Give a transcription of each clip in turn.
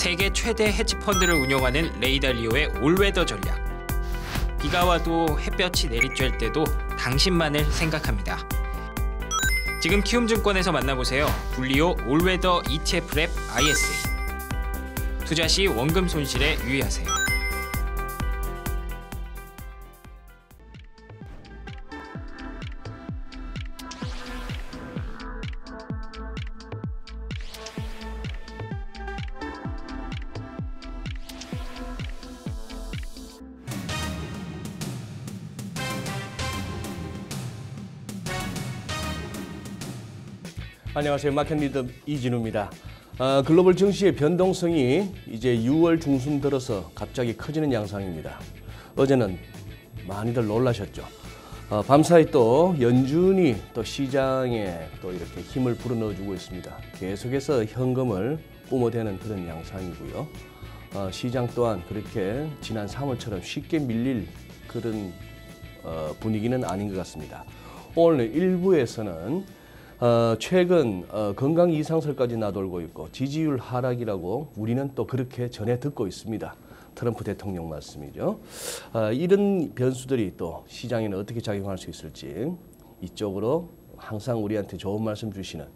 세계 최대 헤지펀드를 운영하는 레이 달리오의 all weather 전략. 비가 와도 햇볕이 내리쬐을 때도 당신만을 생각합니다. 지금 키움증권에서 만나보세요. 분리오 올웨더 ETF 랩 ISA. 투자 시 원금 손실에 유의하세요. 안녕하세요. 마켓 리더 이진우입니다. 아, 글로벌 증시의 변동성이 이제 6월 중순 들어서 갑자기 커지는 양상입니다. 어제는 많이들 놀라셨죠. 어, 밤사이 또 연준이 또 시장에 또 이렇게 힘을 불어넣어주고 있습니다. 계속해서 현금을 뿜어대는 그런 양상이고요. 어, 시장 또한 그렇게 지난 3월처럼 쉽게 밀릴 그런 어, 분위기는 아닌 것 같습니다. 오늘 일부에서는 어, 최근 어, 건강 이상설까지 나돌고 있고 지지율 하락이라고 우리는 또 그렇게 전해 듣고 있습니다. 트럼프 대통령 말씀이죠. 어, 이런 변수들이 또 시장에는 어떻게 작용할 수 있을지 이쪽으로 항상 우리한테 좋은 말씀 주시는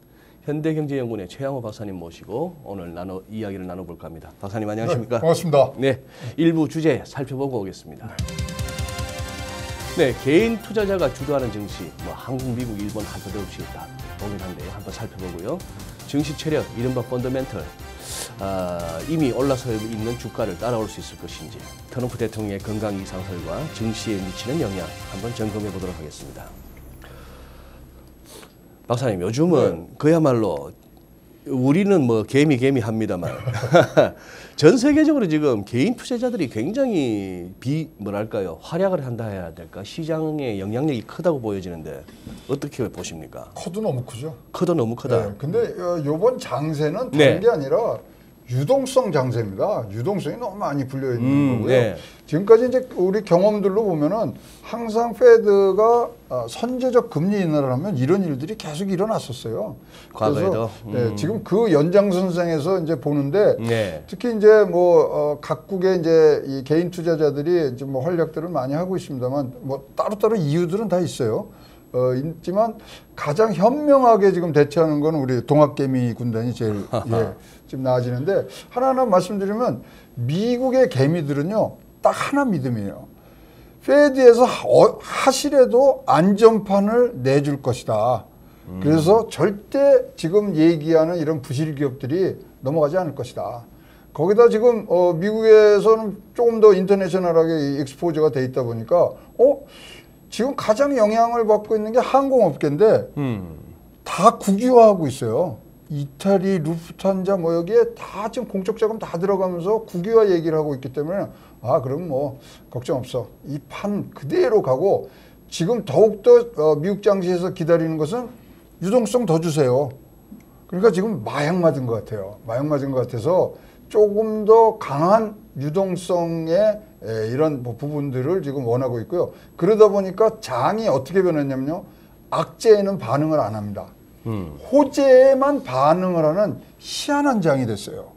현대경제연구원의 최양호 박사님 모시고 오늘 나눠 이야기를 나눠볼까 합니다. 박사님 안녕하십니까? 네, 반갑습니다. 네, 일부 주제 살펴보고 오겠습니다. 네, 개인 투자자가 주도하는 증시, 뭐 한국, 미국, 일본 할 것 없이 다 동일한데 한번 살펴보고요. 증시 체력, 이른바 펀더멘털, 아, 이미 올라서 있는 주가를 따라올 수 있을 것인지, 트럼프 대통령의 건강 이상설과 증시에 미치는 영향 한번 점검해 보도록 하겠습니다. 박사님, 요즘은 네. 그야말로 우리는 뭐 개미 개미 합니다만 전 세계적으로 지금 개인 투자자들이 굉장히 비 뭐랄까요 활약을 한다 해야 될까 시장의 영향력이 크다고 보여지는데 어떻게 보십니까? 커도 너무 크죠. 커도 너무 크다. 네, 근데 어, 요번 장세는 다른 네. 게 아니라 유동성 장세입니다. 유동성이 너무 많이 불려 있는 음, 거고요. 네. 지금까지 이제 우리 경험들로 보면은 항상 페드가 어, 선제적 금리 인하를 하면 이런 일들이 계속 일어났었어요. 과거에도? 그래서 네, 지금 그 연장선상에서 이제 보는데 네. 특히 이제 뭐 어, 각국의 이제 이 개인 투자자들이 이제 뭐 활약들을 많이 하고 있습니다만 뭐 따로따로 이유들은 다 있어요. 어, 있지만 가장 현명하게 지금 대처하는 건 우리 동학개미 군단이 제일 예, 지금 나아지는데 하나하나 말씀드리면 미국의 개미들은요 딱 하나 믿음이에요. 페드에서 하- 하시래도 안전판을 내줄 것이다. 그래서 절대 지금 얘기하는 이런 부실 기업들이 넘어가지 않을 것이다. 거기다 지금 어, 미국에서는 조금 더 인터내셔널하게 이 익스포저가 돼 있다 보니까 어 지금 가장 영향을 받고 있는 게 항공업계인데 음. 다 국유화하고 있어요. 이탈리, 루프탄자 뭐 여기에 다 지금 공적 자금 다 들어가면서 국유화 얘기를 하고 있기 때문에 아 그럼 뭐 걱정 없어. 이 판 그대로 가고 지금 더욱더 어, 미국 장시에서 기다리는 것은 유동성 더 주세요. 그러니까 지금 마약 맞은 것 같아요. 마약 맞은 것 같아서 조금 더 강한 유동성의 에, 이런 뭐 부분들을 지금 원하고 있고요. 그러다 보니까 장이 어떻게 변했냐면요. 악재에는 반응을 안 합니다. 호재에만 반응을 하는 희한한 장이 됐어요.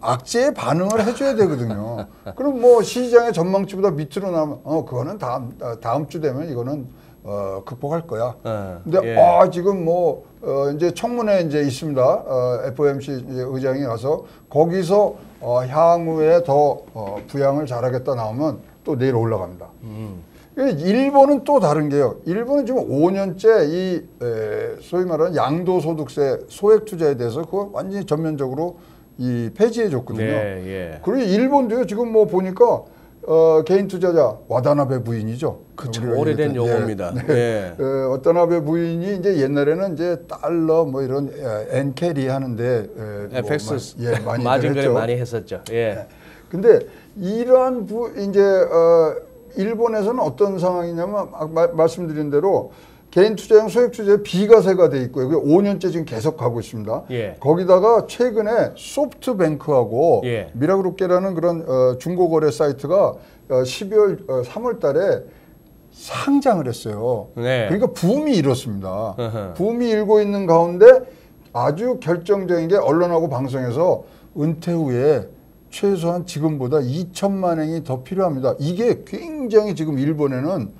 악재에 반응을 해줘야 되거든요. 그럼 뭐 시장의 전망치보다 밑으로 나면 어 그거는 다음 아, 다음 주 되면 이거는 어 극복할 거야. 어, 근데 예. 아 지금 뭐 어, 이제 청문회 이제 있습니다. 어, FOMC 이제 의장이 가서 거기서 어, 향후에 더 어, 부양을 잘하겠다 나오면 또 내일 올라갑니다. 이 일본은 또 다른 게요. 일본은 지금 5년째 이 에, 소위 말하는 양도소득세 소액 투자에 대해서 그거 완전히 전면적으로 이 폐지해 줬거든요. 네, 예. 그리고 일본도요 지금 뭐 보니까 어, 개인 투자자 와다나베 부인이죠. 그쵸, 오래된 용어입니다. 네. 예. 어, 아베 부인이 이제 옛날에는 이제 달러 뭐 이런 엔 carry 하는데 에, FX 뭐 마- 예, 많이 했죠. 많이 했었죠. 예. 근데 이러한 부 이제 어, 일본에서는 어떤 상황이냐면 말씀드린 대로 개인 투자형 소액 투자에 비과세가 돼 있고요. 그게 5년째 지금 계속 가고 있습니다. 예. 거기다가 최근에 소프트뱅크하고 예. 미라그룹계라는 그런 어, 중고거래 사이트가 어, 12월 어, 3월 달에 상장을 했어요. 네. 그러니까 붐이 일었습니다. 붐이 일고 있는 가운데 아주 결정적인 게 언론하고 방송에서 은퇴 후에 최소한 지금보다 2천만 행이 더 필요합니다. 이게 굉장히 지금 일본에는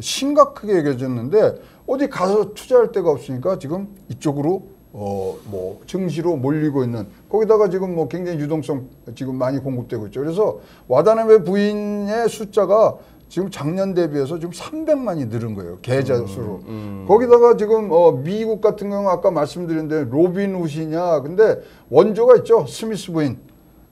심각하게 여겨졌는데 어디 가서 투자할 데가 없으니까 지금 이쪽으로 어 뭐 증시로 몰리고 있는 거기다가 지금 뭐 굉장히 유동성 지금 많이 공급되고 있죠. 그래서 와다나베 부인의 숫자가 지금 작년 대비해서 지금 300만이 늘은 거예요. 계좌 수로. 거기다가 지금 어 미국 같은 경우 아까 말씀드린 데 로빈훗이냐. 근데 원조가 있죠. 스미스 부인.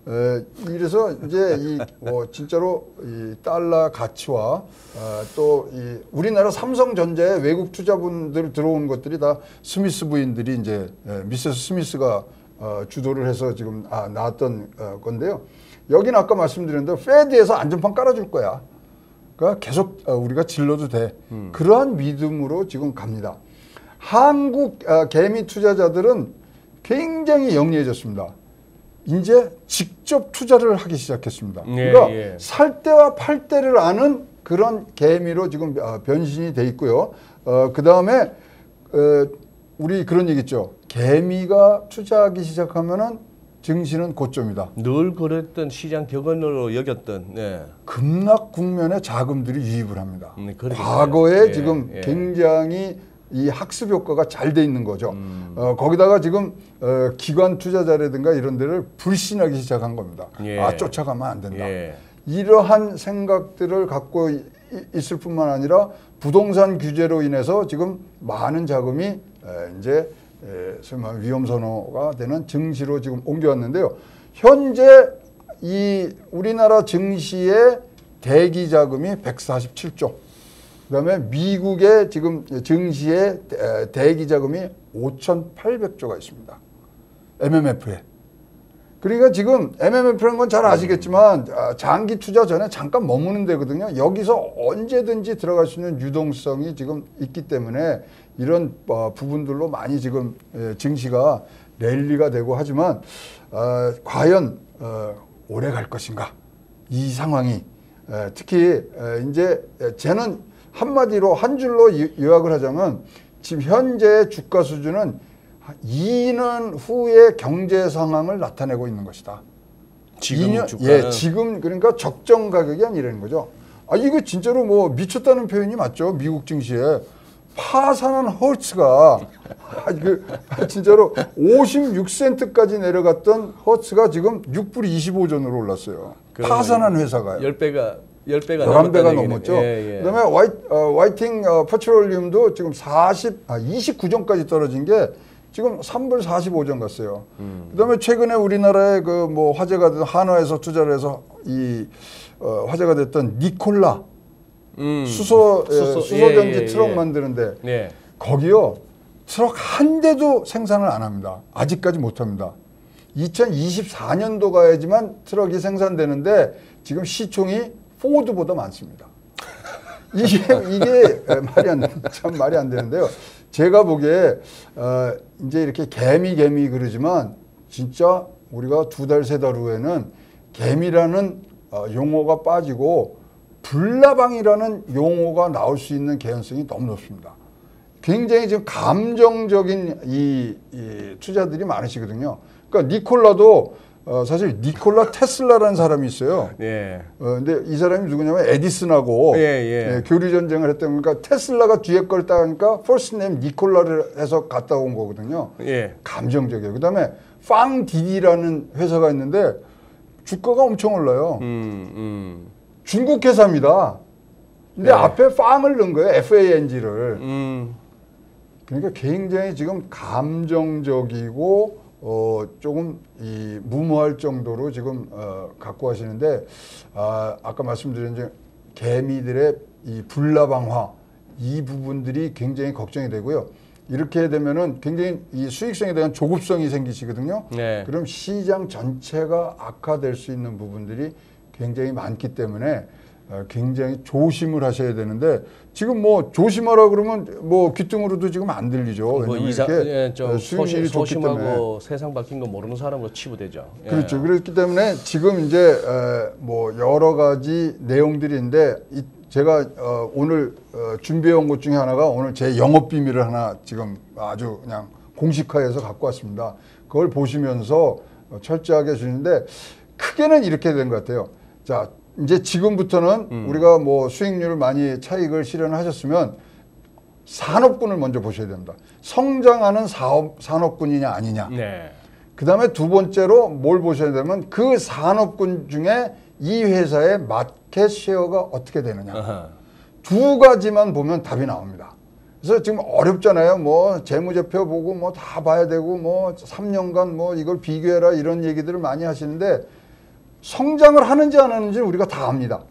에, 이래서 이제 이 뭐 진짜로 이 달러 가치와 어, 또이 우리나라 삼성전자에 외국 투자분들 들어온 것들이 다 스미스 부인들이 이제 에, 미세스 스미스가 어, 주도를 해서 지금 아, 나왔던 어, 건데요. 여기는 아까 말씀드린 대로 Fed에서 안전판 깔아줄 거야. 그러니까 계속 어, 우리가 질러도 돼. 그러한 믿음으로 지금 갑니다. 한국 어, 개미 투자자들은 굉장히 영리해졌습니다. 이제 직접 투자를 하기 시작했습니다. 예, 그러니까 예. 살 때와 팔 때를 아는 그런 개미로 지금 어, 변신이 돼 있고요. 어, 그 다음에 어, 우리 그런 얘기 있죠. 개미가 투자하기 시작하면은 증시는 고점이다. 늘 그랬던 시장 격언으로 여겼던 네. 급락 국면에 자금들이 유입을 합니다. 음, 그러겠네요. 과거에 예, 지금 예. 굉장히 이 학습 효과가 잘 돼 있는 거죠. 음. 어, 거기다가 지금 어, 기관 투자자라든가 이런 데를 불신하기 시작한 겁니다. 예. 아 쫓아가면 안 된다. 예. 이러한 생각들을 갖고 이- 있을 뿐만 아니라 부동산 규제로 인해서 지금 많은 자금이 에, 이제 에, 말하면 위험 선호가 되는 증시로 지금 옮겨왔는데요. 현재 이 우리나라 증시의 대기 자금이 147조. 그 다음에 미국의 지금 증시의 대- 대기 자금이 5,800조가 있습니다. MMF에. 그러니까 지금 MMF라는 건 잘 아시겠지만 아, 장기 투자 전에 잠깐 머무는 데거든요. 여기서 언제든지 들어갈 수 있는 유동성이 지금 있기 때문에 이런 어, 부분들로 많이 지금 예, 증시가 랠리가 되고 하지만 어, 과연 어, 오래 갈 것인가 이 상황이 에, 특히 에, 이제 쟤는 한마디로 한 줄로 요- 요약을 하자면 지금 현재 주가 수준은 2년 후의 경제 상황을 나타내고 있는 것이다. 지금 2년, 주가는 예, 지금 그러니까 적정 가격이 아니라는 거죠. 아 이거 진짜로 뭐 미쳤다는 표현이 맞죠? 미국 증시에 파산한 허츠가 아, 그 진짜로 56센트까지 내려갔던 허츠가 지금 6불 25전으로 올랐어요. 파산한 회사가요. 10배가 10배가 11배가 넘었죠. 예, 예. 그다음에 와이, 어, 와이팅 어, 페트롤리움도 지금 40, 아, 29전까지 떨어진 게 지금 3불 45전 갔어요. 음. 그다음에 최근에 우리나라에 그 뭐 화제가 된 한화에서 투자를 해서 이 어, 화제가 됐던 니콜라 음. 수소 예, 수소, 수소 전지 예, 예, 트럭 예. 만드는데 네. 거기요 트럭 한 대도 생산을 안 합니다. 아직까지 못 합니다. 2024년도 가야지만 트럭이 생산되는데 지금 시총이 포드보다 많습니다. 이게 이게 말이 안 참 말이 안 되는데요. 제가 보기에 어, 이제 이렇게 개미 개미 그러지만 진짜 우리가 두 달 세 달 후에는 개미라는 어, 용어가 빠지고 불나방이라는 용어가 나올 수 있는 개연성이 너무 높습니다. 굉장히 지금 감정적인 이, 이 투자들이 많으시거든요. 그러니까 니콜라도 어, 사실 니콜라 테슬라라는 사람이 있어요. 예. 어, 근데 이 사람이 누구냐면 에디슨하고 예, 예. 교류 전쟁을 했던 거니까 테슬라가 뒤에 걸 따니까 first name 니콜라를 해서 갔다 온 거거든요. 예. 감정적이에요. 그다음에 빵 디디라는 회사가 있는데 주가가 엄청 올라요. 음, 음. 중국 회사입니다. 근데 네. 앞에 빵을 넣은 거예요. FANG를. 음. 그러니까 굉장히 지금 감정적이고 어 조금 이 무모할 정도로 지금 어 갖고 하시는데 아 아까 말씀드린 이제 개미들의 이 불나방화 이 부분들이 굉장히 걱정이 되고요. 이렇게 되면은 굉장히 이 수익성에 대한 조급성이 생기시거든요. 네. 그럼 시장 전체가 악화될 수 있는 부분들이 굉장히 많기 때문에 어, 굉장히 조심을 하셔야 되는데 지금 뭐 조심하라 그러면 뭐 귀등으로도 지금 안 들리죠. 뭐 이사 예, 좀 어, 소심, 수익률이 좋기 때문에. 세상 바뀐 거 모르는 사람으로 치부되죠. 예. 그렇죠. 그렇기 때문에 지금 이제 에, 뭐 여러 가지 이, 제가 어, 오늘 어, 준비해온 것 중에 하나가 오늘 제 영업 비밀을 하나 지금 아주 그냥 공식화해서 갖고 왔습니다. 그걸 보시면서 어, 철저하게 주는데 크게는 이렇게 된 것 같아요. 자, 이제 지금부터는 우리가 뭐 수익률을 많이 차익을 실현하셨으면 산업군을 먼저 보셔야 됩니다. 성장하는 사업, 산업군이냐 아니냐. 네. 그 다음에 두 번째로 뭘 보셔야 되면 그 산업군 중에 이 회사의 마켓 쉐어가 어떻게 되느냐. 아하. 두 가지만 보면 답이 나옵니다. 그래서 지금 어렵잖아요. 뭐 재무제표 보고 뭐 다 봐야 되고 뭐 3년간 뭐 이걸 비교해라 이런 얘기들을 많이 하시는데 성장을 하는지 안 하는지 우리가 다 압니다.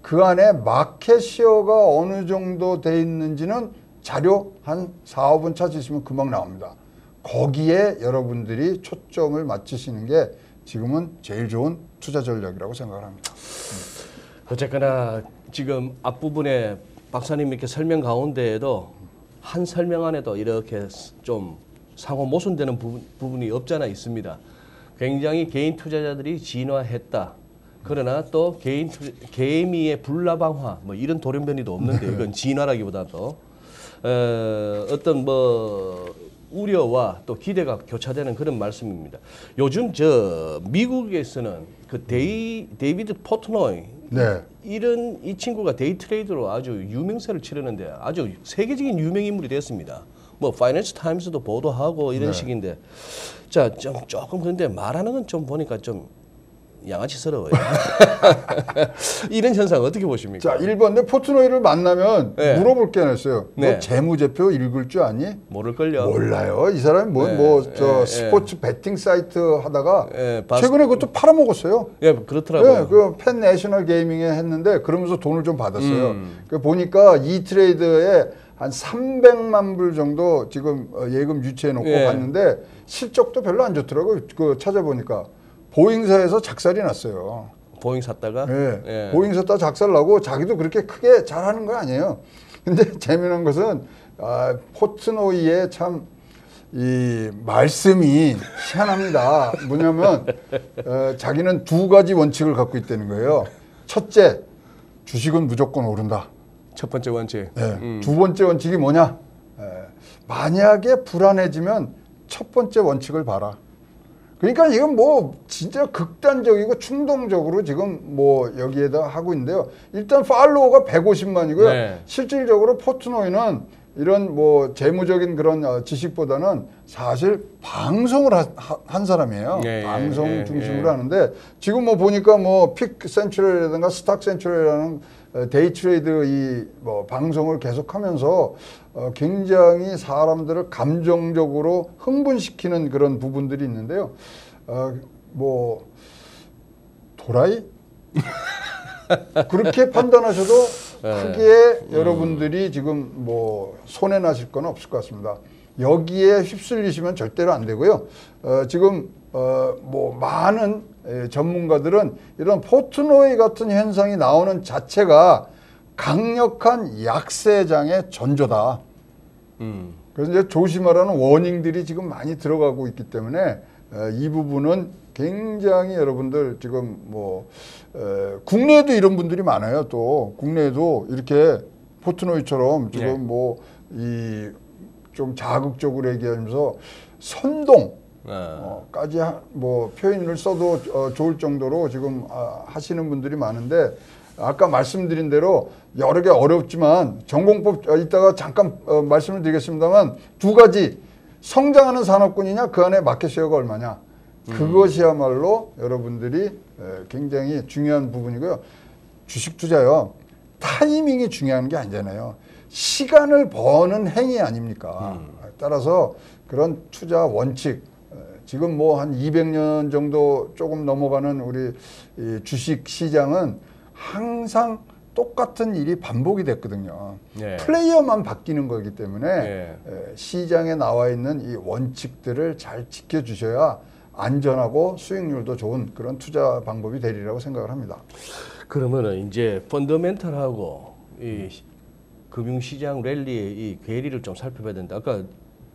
그 안에 마켓 시어가 어느 정도 돼 있는지는 자료 한 4, 5분 찾으시면 금방 나옵니다. 거기에 여러분들이 초점을 맞추시는 게 지금은 제일 좋은 투자 전략이라고 생각을 합니다. 어쨌거나 지금 앞부분에 박사님 이렇게 설명 가운데에도 한 설명 안에도 이렇게 좀 상호 모순되는 부분, 부분이 없잖아 있습니다. 굉장히 개인 투자자들이 진화했다. 그러나 또 개인 투, 개미의 불나방화 뭐 이런 돌연변이도 없는데 이건 진화라기보다도 어, 어떤 뭐 우려와 또 기대가 교차되는 그런 말씀입니다. 요즘 저 미국에서는 그 데이 데이비드 포트노이 네. 이런 이 친구가 day trade로 아주 유명세를 치르는데 아주 세계적인 유명 인물이 됐습니다. 뭐 파이낸스 타임스도 보도하고 이런 네. 식인데 자 좀 조금 그런데 말하는 건 좀 보니까 좀 양아치스러워요. 이런 현상 어떻게 보십니까? 자, 1번 내 포트노이를 만나면 네. 물어볼 게 하나 있어요. 네. 너 재무제표 읽을 줄 아니? 모를걸요. 몰라요. 이 사람이 뭐, 네, 뭐, 저 네, 스포츠 베팅 사이트 하다가 예, 바스- 최근에 그것도 팔아먹었어요. 예, 그렇더라고요. 네, 그 Penn National Gaming에 했는데 그러면서 돈을 좀 받았어요. 음. 그 보니까 E-Trade에 한 300만 불 정도 지금 어, 예금 유치해 놓고 예. 갔는데 실적도 별로 안 좋더라고요. 그 찾아보니까 보잉사에서 작살이 났어요. 보잉 샀다가 예. 예. 보잉 샀다 작살 나고 자기도 그렇게 크게 잘하는 거 아니에요. 근데 재미난 것은 아, 포트노이의 참 이 말씀이 희한합니다. 뭐냐면 어, 자기는 두 가지 원칙을 갖고 있다는 거예요. 첫째, 주식은 무조건 오른다. 첫 번째 원칙. 예. 음. 두 번째 원칙이 뭐냐? 예. 만약에 불안해지면 첫 번째 원칙을 봐라. 그러니까 이건 뭐 진짜 극단적이고 충동적으로 지금 뭐 여기에다 하고 있는데요. 일단 팔로워가 150만이고요. 네. 실질적으로 포트노이는 이런 뭐 재무적인 그런 어, 지식보다는 사실 방송을 하- 하- 한 사람이에요. 예, 예, 방송 예, 중심으로 예. 하는데 지금 뭐 보니까 뭐 Pick Central이라든가 Stock Central이라는 어, day trade 이 뭐 방송을 계속하면서 어, 굉장히 사람들을 감정적으로 흥분시키는 그런 부분들이 있는데요. 어, 뭐 도라이 그렇게 판단하셔도 크게 여러분들이 지금 뭐 손해 나실 건 없을 것 같습니다. 여기에 휩쓸리시면 절대로 안 되고요. 어, 지금 어, 뭐 많은 에, 전문가들은 이런 포트노이 같은 현상이 나오는 자체가 강력한 약세장의 전조다. 음. 그래서 이제 조심하라는 워닝들이 지금 많이 들어가고 있기 때문에 에, 이 부분은 굉장히 여러분들 지금 뭐 에, 국내에도 이런 분들이 많아요. 또 국내에도 이렇게 포트노이처럼 지금 네. 뭐이 좀 자극적으로 얘기하면서 선동 아. 어, 까지 하- 뭐 표현을 써도 어, 좋을 정도로 지금 아, 하시는 분들이 많은데 아까 말씀드린 대로 여러 개 어렵지만 전공법 어, 이따가 잠깐 어, 말씀을 드리겠습니다만 두 가지 성장하는 산업군이냐 그 안에 마켓 쉐어가 얼마냐. 그것이야말로 여러분들이 에, 굉장히 중요한 부분이고요. 주식 투자요. 타이밍이 중요한 게 아니잖아요. 시간을 버는 행위 아닙니까? 따라서 그런 투자 원칙 에, 지금 뭐 한 200년 정도 조금 넘어가는 우리 이 주식 시장은 항상 똑같은 일이 반복이 됐거든요. 네. 플레이어만 바뀌는 거기 때문에 네. 에, 시장에 나와 있는 이 원칙들을 잘 지켜주셔야 안전하고 수익률도 좋은 그런 투자 방법이 되리라고 생각을 합니다. 그러면은 이제 펀더멘털하고 이 시- 금융시장 랠리의 이 괴리를 좀 살펴봐야 된다. 아까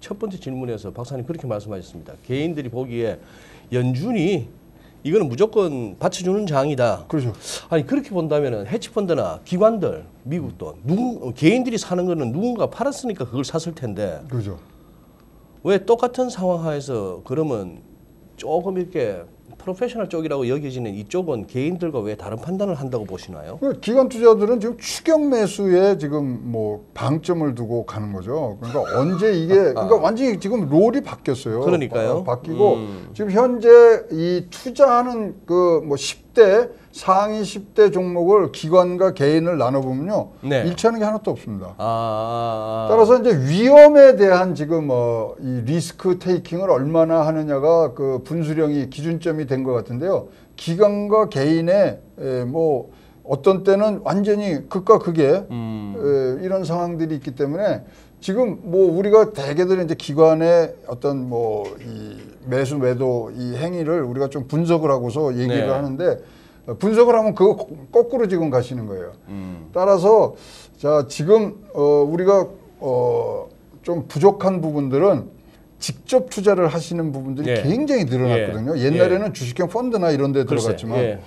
첫 번째 질문에서 박사님 그렇게 말씀하셨습니다. 개인들이 보기에 연준이 이거는 무조건 받쳐주는 장이다. 그렇죠. 아니 그렇게 본다면은 해치펀드나 기관들 미국도 누군 개인들이 사는 거는 누군가 팔았으니까 그걸 샀을 텐데 그렇죠. 왜 똑같은 상황 하에서 그러면 조금 이렇게 프로페셔널 쪽이라고 여겨지는 이쪽은 개인들과 왜 다른 판단을 한다고 보시나요? 그 기관 투자들은 지금 추격 매수에 지금 뭐 방점을 두고 가는 거죠. 그러니까 언제 이게 그러니까 완전히 지금 롤이 바뀌었어요. 그러니까요. 바, 바뀌고 음. 지금 현재 이 투자하는 그 뭐 10대 상위 10대 종목을 기관과 개인을 나눠 보면요. 네. 일치하는 게 하나도 없습니다. 아, 아, 아. 따라서 이제 위험에 대한 지금 어, 이 리스크 테이킹을 얼마나 하느냐가 그 분수령이 기준점이 된 것 같은데요. 기관과 개인의 에, 뭐 어떤 때는 완전히 극과 극의 음. 에, 이런 상황들이 있기 때문에 지금 뭐 우리가 대개들 이제 기관의 어떤 뭐이 매수 매도 이 행위를 우리가 좀 분석을 하고서 얘기를 네. 하는데 어, 분석을 하면 그거 거- 거꾸로 지금 가시는 거예요. 음. 따라서 자 지금 어 우리가 어좀 부족한 부분들은 직접 투자를 하시는 부분들이 예. 굉장히 늘어났거든요. 예. 옛날에는 주식형 펀드나 이런 데 글쎄, 들어갔지만 예.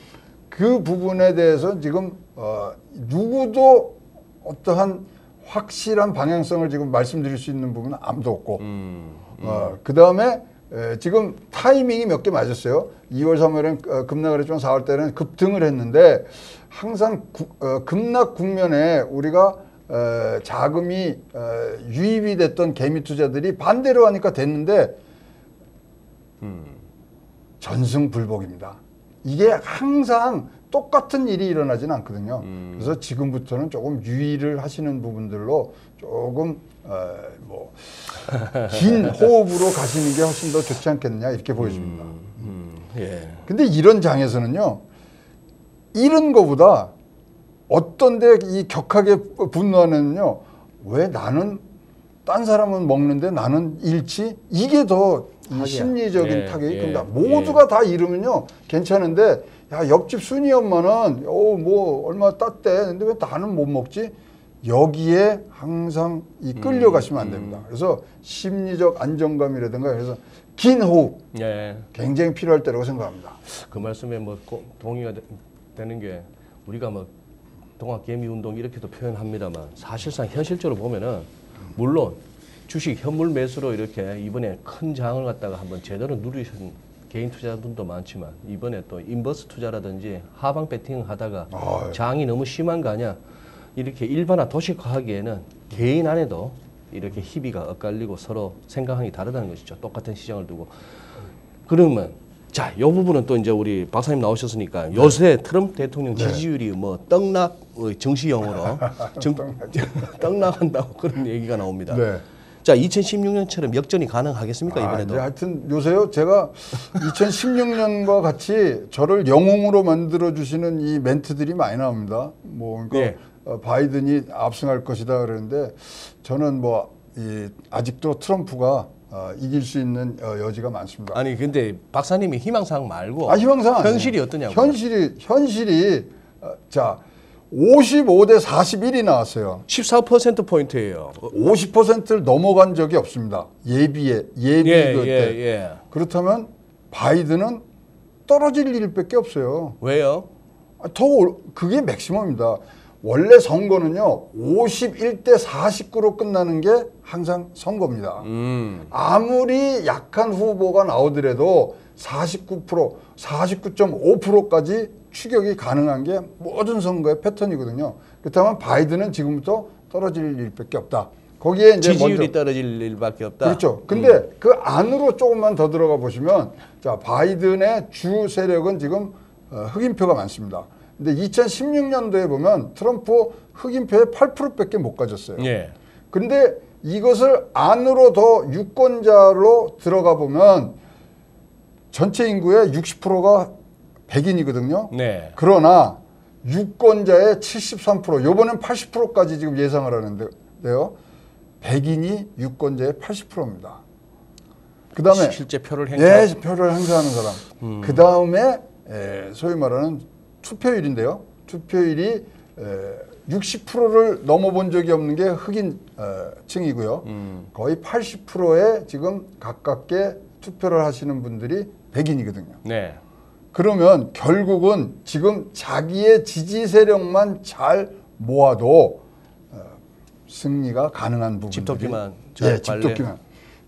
그 부분에 대해서 지금 어 누구도 어떠한 확실한 방향성을 지금 말씀드릴 수 있는 부분은 아무도 없고 음. 어, 그 다음에 지금 타이밍이 몇 개 맞았어요. 2월, 3월엔 어, 급락을 했지만 4월 때는 급등을 했는데 항상 구- 어, 급락 국면에 우리가 어, 자금이 어, 유입이 됐던 개미 투자들이 반대로 하니까 됐는데 전승불복입니다. 이게 항상 똑같은 일이 일어나지는 않거든요. 그래서 지금부터는 조금 유의를 하시는 부분들로 조금 어, 뭐긴 호흡으로 가시는 게 훨씬 더 좋지 않겠느냐 이렇게 보여집니다. 음. 예. 근데 이런 장에서는요, 잃은 거보다 어떤데 이 격하게 분노하는요, 왜 나는 딴 사람은 먹는데 나는 잃지? 이게 더 이. 심리적인 예, 타격이 예, 큽니다. 모두가 다 잃으면요, 괜찮은데, 야, 옆집 순이 엄마는, 어, 뭐, 얼마 땄대. 근데 왜 나는 못 먹지? 여기에 항상 이 끌려가시면 안 됩니다. 그래서 심리적 안정감이라든가 그래서 긴 호흡 예. 굉장히 필요할 때라고 생각합니다. 그 말씀에 뭐 고- 동의가 되, 되는 게 우리가 뭐 동학 개미 운동 이렇게도 표현합니다만 사실상 현실적으로 보면은 물론 주식 현물 매수로 이렇게 이번에 큰 장을 갖다가 한번 제대로 누리신 개인 투자분도 많지만 이번에 또 인버스 투자라든지 하방 배팅 하다가 아유. 장이 너무 심한 거 아니야 이렇게 일반화 도식화하기에는 개인 안에도 이렇게 희비가 엇갈리고 서로 생각하기 다르다는 것이죠 똑같은 시장을 두고 그러면 자, 이 부분은 또 이제 우리 박사님 나오셨으니까 네. 요새 트럼프 대통령 지지율이 뭐 떡락 어, 정시 용어로 정, 떡락한다고 그런 얘기가 나옵니다. 네. 자, 2016년처럼 역전이 가능하겠습니까 아, 이번에도? 이제 하여튼 요새요 제가 2016년과 같이 저를 영웅으로 만들어 주시는 이 멘트들이 많이 나옵니다. 뭐 그러니까 네. 어, 바이든이 압승할 것이다 그러는데 저는 뭐 이 아직도 트럼프가 어, 이길 수 있는 어, 여지가 많습니다. 아니 근데 박사님이 희망사항 말고 아, 아니에요. 현실이 어떠냐고. 현실이 현실이 어, 자 55대 41이 나왔어요. 14% 포인트예요. 50%를 넘어간 적이 없습니다. 예비에 예비 예, 그 예, 때. 예. 그렇다면 바이든은 떨어질 일밖에 없어요. 왜요? 아, 더 올- 그게 맥시멈입니다. 원래 선거는요 51대 49로 끝나는 게 항상 선거입니다. 음. 아무리 약한 후보가 나오더라도 49% 49.5%까지 추격이 가능한 게 모든 선거의 패턴이거든요. 그렇다면 바이든은 지금부터 떨어질 일밖에 없다. 거기에 이제 지지율이 먼저 떨어질 일밖에 없다. 그렇죠. 근데 그 안으로 조금만 더 들어가 보시면 자 바이든의 주 세력은 지금 어, 흑인표가 많습니다. 근데 2016년도에 보면 트럼프 흑인표의 8%밖에 못 가졌어요. 예. 근데 이것을 안으로 더 유권자로 들어가 보면 전체 인구의 60%가 백인이거든요. 네. 그러나 유권자의 73% 요번엔 80%까지 지금 예상을 하는데요. 백인이 유권자의 80%입니다. 그다음에 실제 표를 행사. 네, 표를 행사하는 사람. 그다음에 에, 소위 말하는 투표율인데요. 투표율이 60%를 넘어본 적이 없는 게 흑인 어, 층이고요. 거의 80%에 지금 가깝게 투표를 하시는 분들이 백인이거든요. 네. 그러면 결국은 지금 자기의 지지 세력만 잘 모아도 어, 승리가 가능한 부분들이 집토끼만 잘 예, 집토끼만.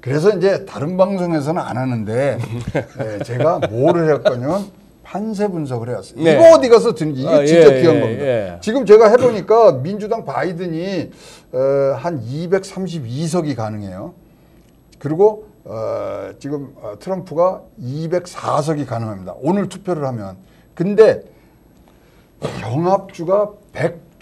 그래서 이제 다른 방송에서는 안 하는데 예, 제가 뭐를 했거냐면 판세 분석을 해왔어요. 네. 이거 어디 가서 듣는 이게 아, 진짜 예, 귀한 예, 겁니다. 예. 지금 제가 해보니까 민주당 바이든이 어, 한 232석이 가능해요. 그리고 어, 지금 어, 트럼프가 204석이 가능합니다. 오늘 투표를 하면. 근데 경합주가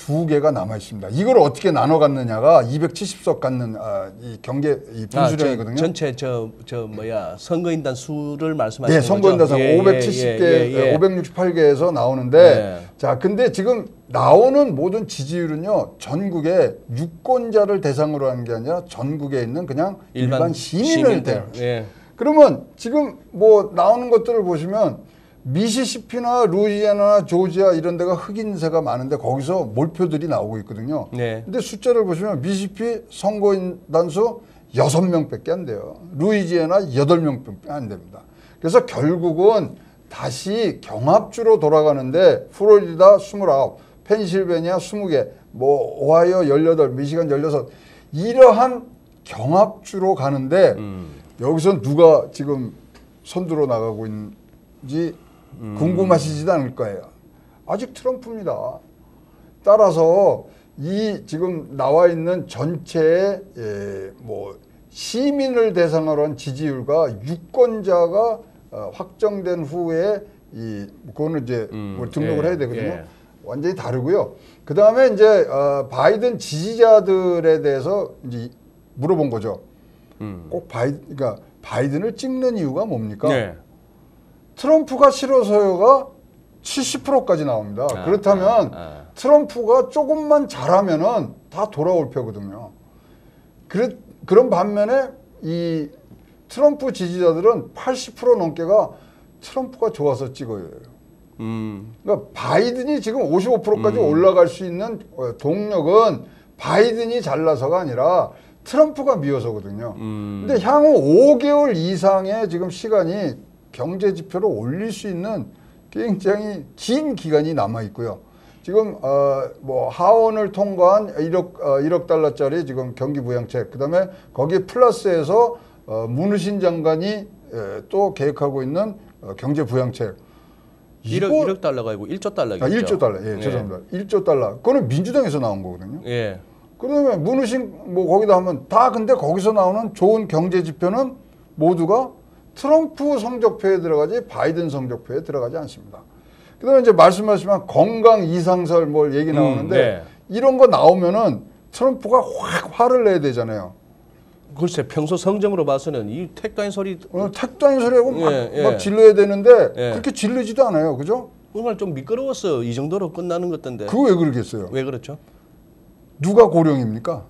102개가 남아 있습니다. 이걸 어떻게 나눠 갖느냐가 270석 갖는 아, 이 경계 이 아, 분수령이거든요. 저, 전체 저 저 뭐야 선거인단 수를 말씀하시는 네, 선거인단상 거죠? 예, 570개, 예, 예, 예. 568개에서 나오는데, 네. 자, 근데 지금 나오는 모든 지지율은요, 전국에 유권자를 대상으로 하는 게 아니라 전국에 있는 그냥 일반, 시민을 대상. 예. 그러면 지금 뭐 나오는 것들을 보시면 미시시피나 루이지애나 조지아 이런 데가 흑인세가 많은데 거기서 몰표들이 나오고 있거든요. 네. 근데 숫자를 보시면 미시시피 선거인 단수 6명밖에 안 돼요. 루이지애나 8명밖에 안 됩니다. 그래서 결국은 다시 경합주로 돌아가는데 플로리다 29, 펜실베니아 20개, 뭐 오하이오 18, 미시간 16 이러한 경합주로 가는데 여기서 누가 지금 선두로 나가고 있는지 궁금하시지도 않을 거예요. 아직 트럼프입니다. 따라서 이 지금 나와 있는 전체의 예, 뭐 시민을 대상으로 한 지지율과 유권자가 어, 확정된 후에 이 그거는 이제 음, 뭐 등록을 예, 해야 되거든요. 예. 완전히 다르고요. 그 다음에 이제 어, 바이든 지지자들에 대해서 이제 물어본 거죠. 음. 꼭 바이, 그러니까 바이든을 찍는 이유가 뭡니까? 네. 트럼프가 싫어서요가 70%까지 나옵니다. 아, 그렇다면 아, 아. 트럼프가 조금만 잘하면은 다 돌아올 표거든요. 그래, 그런 반면에 이 트럼프 지지자들은 80% 넘게가 트럼프가 좋아서 찍어요. 음. 그러니까 바이든이 지금 55%까지 음. 올라갈 수 있는 어, 동력은 바이든이 잘나서가 아니라 트럼프가 미워서거든요. 음. 근데 향후 5개월 이상의 지금 시간이 경제 지표를 올릴 수 있는 굉장히 긴 기간이 남아 있고요. 지금 어 뭐 하원을 통과한 1억 어 1억 달러짜리 지금 경기 부양책 그다음에 거기에 플러스해서 어 문우신 장관이 에, 또 계획하고 있는 어 경제 부양책 1억, 1억 달러가 아니고 1조 달러겠죠. 아, 1조 달러. 예, 죄송합니다. 1조 달러. 그거는 민주당에서 나온 거거든요. 예. 그다음에 문우신 뭐 거기다 하면 다 근데 거기서 나오는 좋은 경제 지표는 모두가 트럼프 성적표에 들어가지 바이든 성적표에 들어가지 않습니다. 그다음에 이제 말씀하시면 건강 이상설 뭘 얘기 음, 나오는데 네. 이런 거 나오면은 트럼프가 확 화를 내야 되잖아요. 글쎄 평소 성정으로 봐서는 이 택다인 소리 오늘 택도 아닌 소리하고 막, 예, 예. 막 질러야 되는데 예. 그렇게 질르지도 않아요. 그죠? 정말 좀 미끄러웠어. 이 정도로 끝나는 것 같던데. 그거 왜 그러겠어요? 왜 그렇죠? 누가 고령입니까?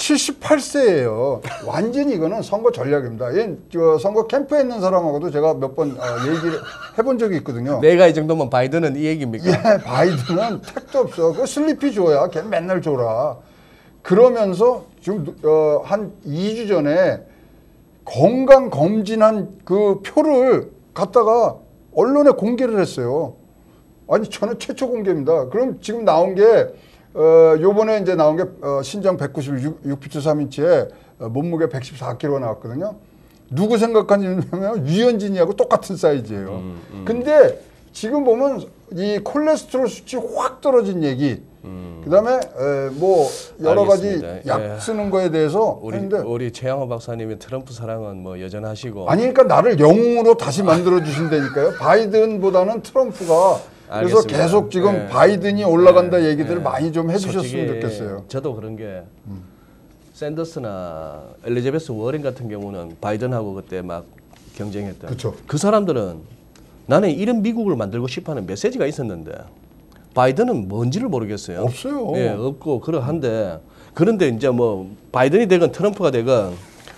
78세예요. 완전히 이거는 선거 전략입니다. 얘, 저 선거 캠프에 있는 사람하고도 제가 몇번 어, 얘기를 해본 적이 있거든요. 내가 이 정도면 바이든은 이 얘기입니까? 예, 바이든은 택도 없어. 그 슬리피 줘야 걔 맨날 줘라. 그러면서 지금 어, 한 2주 전에 건강 검진한 그 표를 갖다가 언론에 공개를 했어요. 아니 저는 최초 공개입니다. 그럼 지금 나온 게 어, 요번에 이제 나온 게 어, 신장 196 6피트 3인치에 어, 몸무게 114kg 나왔거든요. 누구 생각하냐면 유현진이하고 똑같은 사이즈예요. 근데 지금 보면 이 콜레스테롤 수치 확 떨어진 얘기. 그다음에 에, 뭐 여러 알겠습니다. 가지 약 예. 쓰는 거에 대해서 우리 했는데 우리 최양호 박사님의 트럼프 사랑은 뭐 여전하시고 아니 그러니까 나를 영웅으로 다시 만들어 주신다니까요. 바이든보다는 트럼프가 알겠습니다. 계속 지금 예. 바이든이 올라간다 예. 얘기들을 예. 많이 좀 해주셨으면 좋겠어요. 저도 그런 게 샌더스나 엘리자베스 워렌 같은 경우는 바이든하고 그때 막 경쟁했던 그쵸. 그 사람들은 나는 이런 미국을 만들고 싶어하는 메시지가 있었는데 바이든은 뭔지를 모르겠어요. 없어요. 예, 없고 그러한데 그런데 이제 뭐 바이든이 되건 트럼프가 되건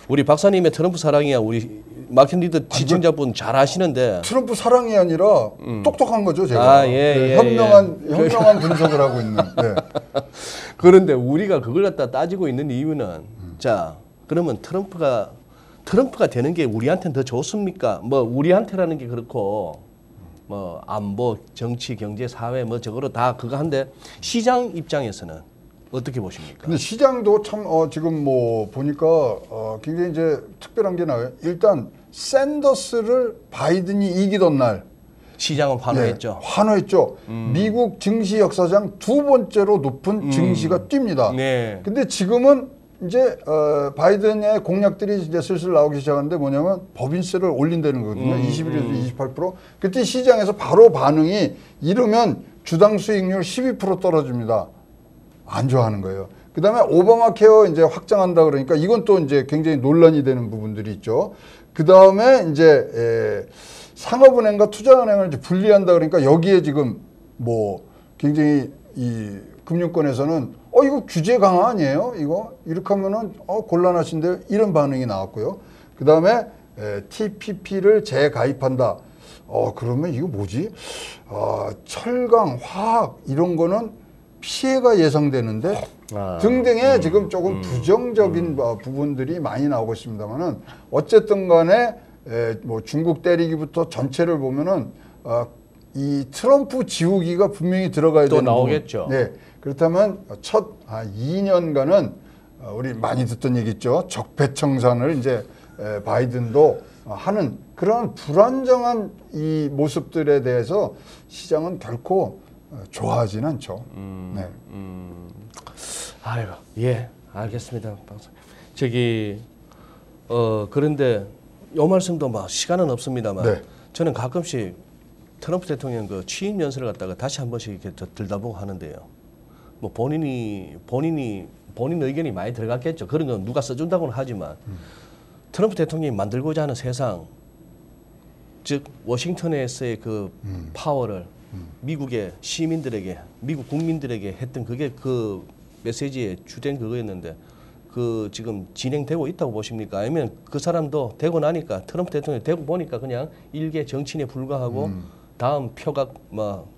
우리 박사님의 트럼프 사랑이야 우리 마틴 리더 시청자분 잘 아시는데 트럼프 사랑이 아니라 똑똑한 거죠, 제가. 음. 아, 예, 네, 예, 현명한 예. 현명한 분석을 하고 있는. 네. 그런데 우리가 그걸 갖다 따지고 있는 이유는 자 그러면 트럼프가 트럼프가 되는 게 우리한테는 더 좋습니까? 뭐 우리한테라는 게 그렇고 뭐 안보, 정치, 경제, 사회 뭐 저거로 다 그거 한데 시장 입장에서는 어떻게 보십니까? 근데 시장도 참 어, 지금 뭐 보니까 어, 굉장히 이제 특별한 게 나와요. 일단 샌더스를 바이든이 이기던 날 시장은 환호했죠. 예, 환호했죠. 미국 증시 역사상 두 번째로 높은 증시가 뜁니다. 네. 근데 지금은 이제 어, 바이든의 공약들이 이제 슬슬 나오기 시작하는데 뭐냐면 법인세를 올린다는 거거든요. 21에서 28%. 그때 시장에서 바로 반응이 이르면 주당 수익률 12% 떨어집니다. 안 좋아하는 거예요. 그다음에 오바마 케어 이제 확장한다 그러니까 이건 또 이제 굉장히 논란이 되는 부분들이 있죠. 그 다음에 이제 에, 상업은행과 투자은행을 이제 분리한다 그러니까 여기에 지금 뭐 굉장히 이 금융권에서는 어 이거 규제 강화 아니에요? 이거 이렇게 하면은 어 곤란하신데 이런 반응이 나왔고요. 그 다음에 에, TPP를 재가입한다. 어 그러면 이거 뭐지? 어, 철강, 화학 이런 거는 피해가 예상되는데 아, 등등의 지금 조금 부정적인 어, 부분들이 많이 나오고 있습니다만은 어쨌든 간에 에, 뭐 중국 때리기부터 전체를 보면은 어, 이 트럼프 지우기가 분명히 들어가야 또 되는 부분. 나오겠죠. 네. 그렇다면 첫 아, 2년간은 어, 우리 많이 듣던 얘기 있죠. 적폐청산을 이제 에, 바이든도 어, 하는 그런 불안정한 이 모습들에 대해서 시장은 결코 어, 좋아하진 않죠. 네. 아이고, 예, 알겠습니다. 방송. 저기 어 그런데 요 말씀도 막 시간은 없습니다만 네. 저는 가끔씩 트럼프 대통령 그 취임 연설을 갖다가 다시 한 번씩 이렇게 더 들다보고 하는데요. 뭐 본인이 본인이 본인 의견이 많이 들어갔겠죠. 그런 건 누가 써준다고는 하지만 트럼프 대통령이 만들고자 하는 세상 즉 워싱턴에서의 그 파워를 미국의 시민들에게 미국 국민들에게 했던 그게 그 메시지의 주된 그거였는데 그 지금 진행되고 있다고 보십니까? 아니면 그 사람도 되고 나니까 트럼프 대통령이 되고 보니까 그냥 일개 정치인에 불과하고 다음 표가 뭐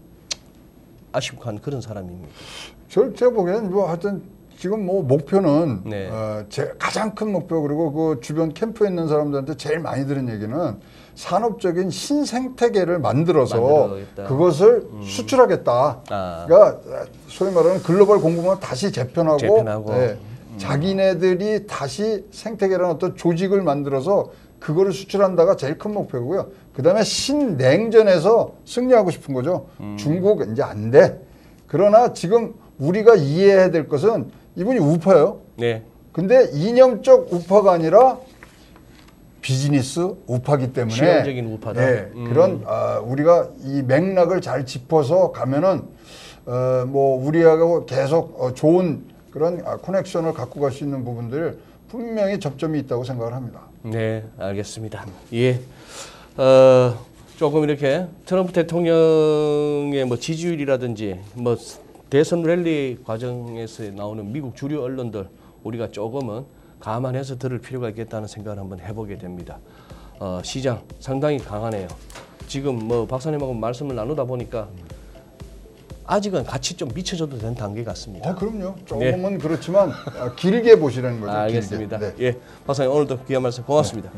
아쉽한 그런 사람입니다. 저 제가 보기에는 뭐 하여튼 지금 뭐 목표는 네. 어, 제 가장 큰 목표 그리고 그 주변 캠프에 있는 사람들한테 제일 많이 들은 얘기는 산업적인 신생태계를 만들어서 만들어야겠다. 그것을 수출하겠다. 아. 그러니까 소위 말하는 글로벌 공급망을 다시 재편하고, 재편하고. 네, 자기네들이 다시 생태계라는 어떤 조직을 만들어서 그거를 수출한다가 제일 큰 목표고요. 그다음에 신냉전에서 승리하고 싶은 거죠. 중국 이제 안 돼. 그러나 지금 우리가 이해해야 될 것은 이분이 우파예요. 네. 근데 이념적 우파가 아니라 비즈니스 우파기 때문에 실용적인 우파다. 네, 그런 아, 우리가 이 맥락을 잘 짚어서 가면은 어, 뭐 우리하고 계속 어, 좋은 그런 아, 커넥션을 갖고 갈 수 있는 부분들 분명히 접점이 있다고 생각을 합니다. 네, 알겠습니다. 예. 어, 조금 이렇게 트럼프 대통령의 뭐 지지율이라든지 뭐 대선 랠리 과정에서 나오는 미국 주류 언론들 우리가 조금은 감안해서 들을 필요가 있겠다는 생각을 한번 해보게 됩니다. 어, 시장 상당히 강하네요. 지금 뭐 박사님하고 말씀을 나누다 보니까 아직은 같이 좀 미쳐줘도 되는 단계 같습니다. 아, 그럼요. 조금은 그렇지만 아, 길게 보시라는 거죠. 알겠습니다. 네. 예, 박사님 오늘도 귀한 말씀 고맙습니다.